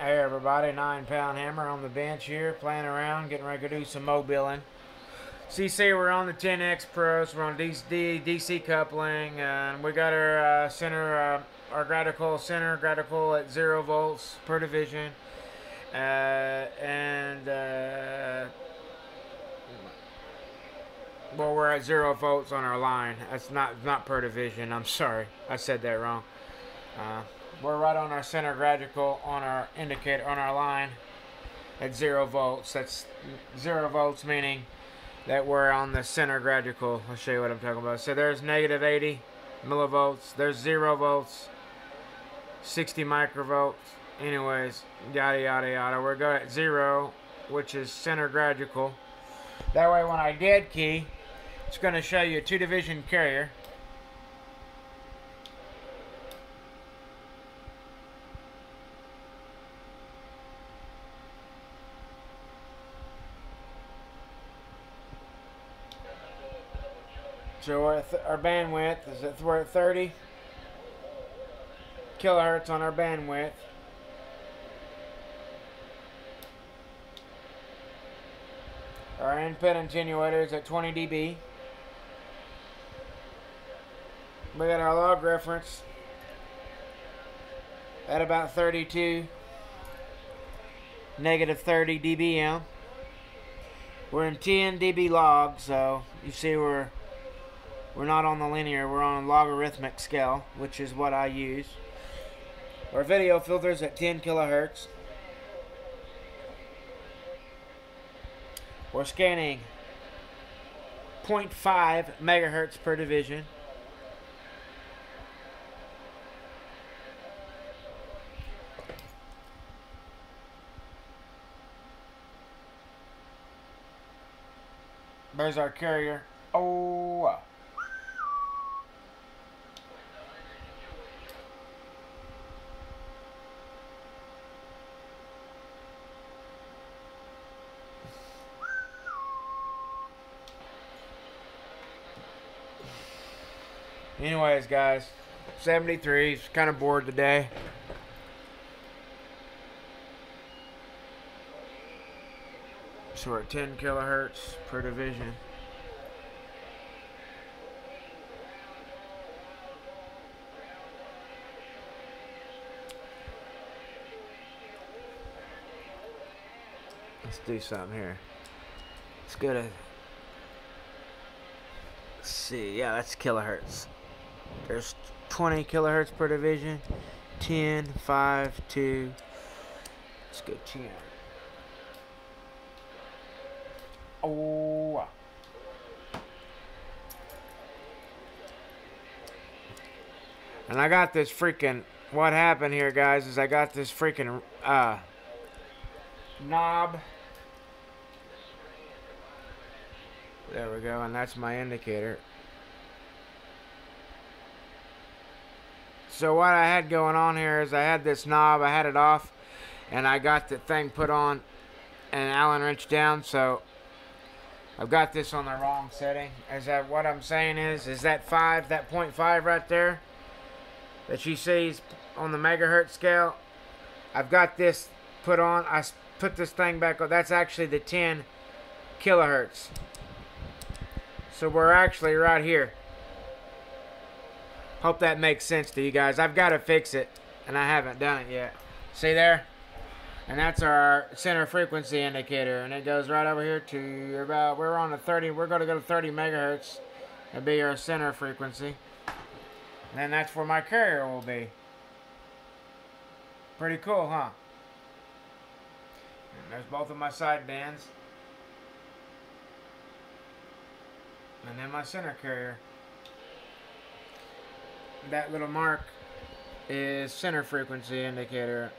Hey everybody, 9 pound hammer on the bench here, playing around, getting ready to do some mobiling. See we're on the 10X Pros, we're on DC, DC coupling, and we got our uh, center, uh, our Gradical center, Gradical at 0 volts per division. Uh, and, uh, well, we're at 0 volts on our line. That's not, not per division, I'm sorry, I said that wrong. We're right on our center gradical on our indicator on our line at zero volts. That's zero volts meaning that we're on the center gradical. I'll show you what I'm talking about. So there's negative 80 millivolts. There's zero volts, 60 microvolts. Anyways, yada yada yada. We're going at zero, which is center gradical. That way, when I dead key, it's going to show you a two division carrier. So our, our bandwidth is at we're at 30 kilohertz on our bandwidth. Our input attenuator is at 20 dB. We got our log reference at about 32 negative 30 dBm. We're in 10 dB log, so you see we're we're not on the linear, we're on a logarithmic scale, which is what I use. Our video filter is at 10 kilohertz. We're scanning 0.5 megahertz per division. There's our carrier. Oh. Anyways, guys, 73. Kind of bored today. So we're at 10 kilohertz per division. Let's do something here. Let's go to. Let's see. Yeah, that's kilohertz. There's 20 kilohertz per division. 10, 5, 2. Let's go 10. Oh. And I got this freaking. What happened here, guys, is I got this freaking uh, knob. There we go, and that's my indicator. So what I had going on here is I had this knob, I had it off, and I got the thing put on and Allen wrench down, so I've got this on the wrong setting. Is that what I'm saying is, is that 5, that 0.5 right there, that you see on the megahertz scale, I've got this put on, I put this thing back on, that's actually the 10 kilohertz. So we're actually right here. Hope that makes sense to you guys. I've got to fix it, and I haven't done it yet. See there? And that's our center frequency indicator, and it goes right over here to about, we're on the 30, we're going to go to 30 megahertz. That'll be our center frequency. And then that's where my carrier will be. Pretty cool, huh? And there's both of my side bands. And then my center carrier that little mark is center frequency indicator.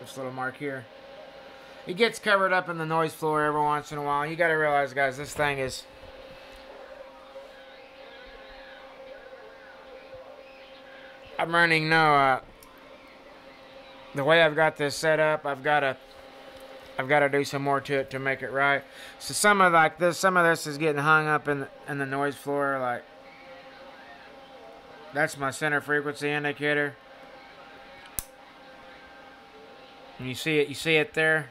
This little mark here. It gets covered up in the noise floor every once in a while. You gotta realize, guys, this thing is... I'm running no, uh, the way I've got this set up, I've got to, I've got to do some more to it to make it right. So some of like this, some of this is getting hung up in the, in the noise floor, like that's my center frequency indicator. And you see it, you see it there?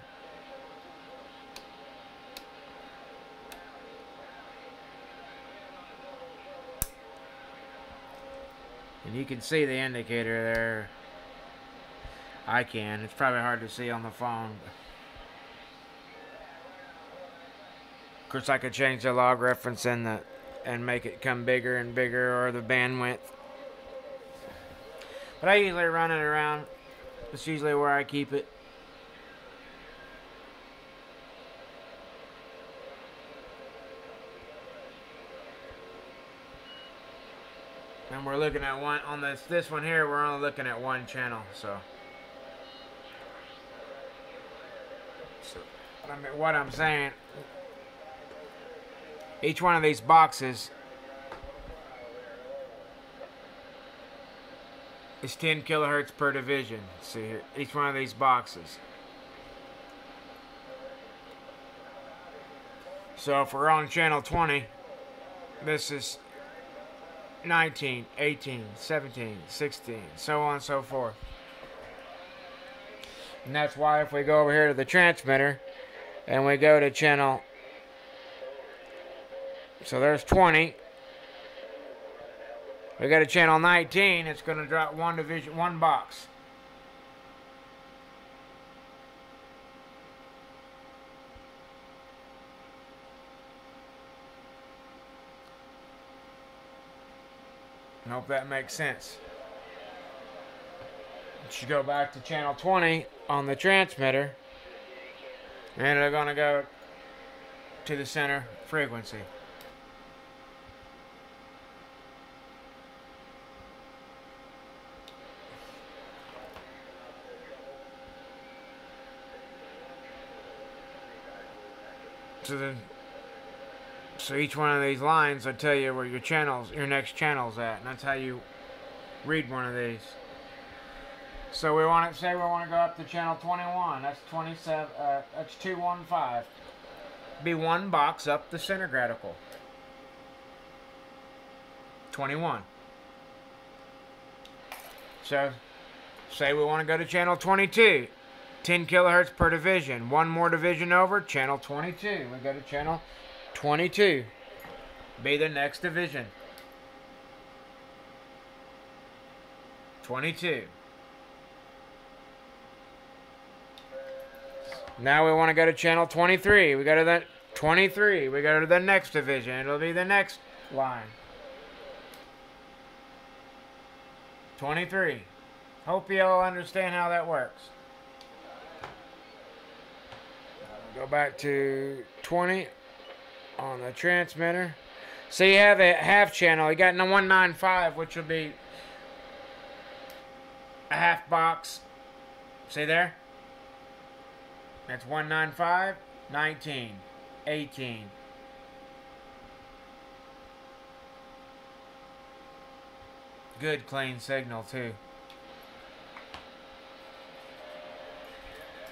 And you can see the indicator there. I can. It's probably hard to see on the phone. Of course, I could change the log reference in the and make it come bigger and bigger or the bandwidth. But I usually run it around. That's usually where I keep it. And we're looking at one on this this one here. We're only looking at one channel, so. so I mean, what I'm saying, each one of these boxes is 10 kilohertz per division. See here, each one of these boxes. So if we're on channel 20, this is 19, 18, 17, 16, so on and so forth. And that's why if we go over here to the transmitter and we go to channel, so there's 20. We go to channel 19, it's going to drop one division, one box. I hope that makes sense. You should go back to channel 20 on the transmitter, and they're going to go to the center frequency. So then so each one of these lines will tell you where your channels, your next channel's at, and that's how you read one of these. So we want to say we want to go up to channel 21. That's 27. Uh, that's 215. Be one box up the center gradical. 21. So, say we want to go to channel 22. 10 kilohertz per division. One more division over, channel 22. We go to channel 22 be the next division. 22. Now we want to go to channel 23. We go to the 23. We go to the next division. It'll be the next line. 23. Hope you all understand how that works. Go back to 20 on the transmitter. So you have a half channel. You got the 195, which will be a half box. See there? That's 195, 19, 18. Good clean signal too.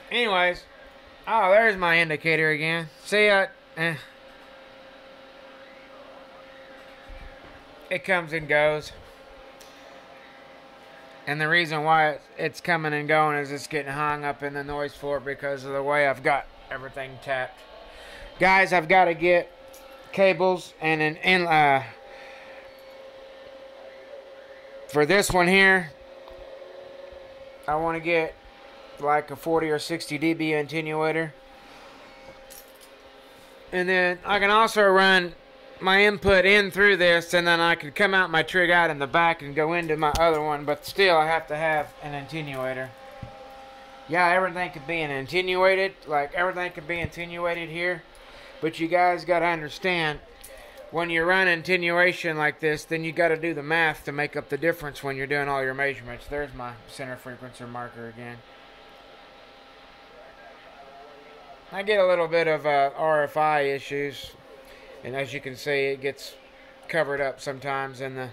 Anyways, oh, there's my indicator again. See, uh, eh. it comes and goes. And the reason why it's coming and going is it's getting hung up in the noise floor because of the way I've got everything tapped. Guys, I've got to get cables and an in uh, for this one here. I want to get like a 40 or 60 dB attenuator. And then I can also run my input in through this and then I could come out my trig out in the back and go into my other one but still I have to have an attenuator. Yeah everything could be an attenuated like everything could be attenuated here but you guys got to understand when you run attenuation like this then you got to do the math to make up the difference when you're doing all your measurements. There's my center frequency marker again I get a little bit of uh, RFI issues and as you can see it gets covered up sometimes in the of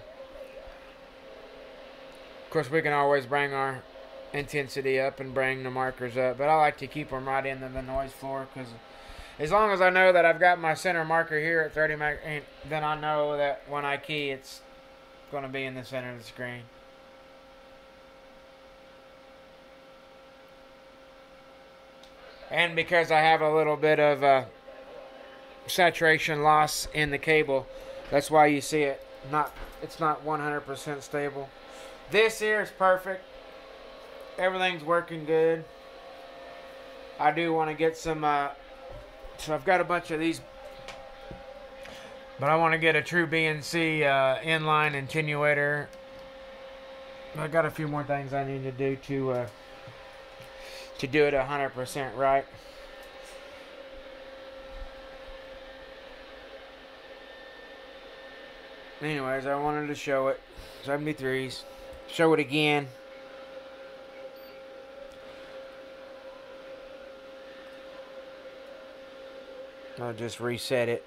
course we can always bring our intensity up and bring the markers up but I like to keep them right in the noise floor because as long as I know that I've got my center marker here at 30 meg then I know that when I key it's going to be in the center of the screen and because I have a little bit of uh, saturation loss in the cable, that's why you see it not it's not 100% stable. This here is perfect. Everything's working good. I do want to get some uh, so I've got a bunch of these but I want to get a true BNC uh, inline attenuator. I got a few more things I need to do to uh, to do it 100% right. Anyways, I wanted to show it. 73s. Show it again. I'll just reset it.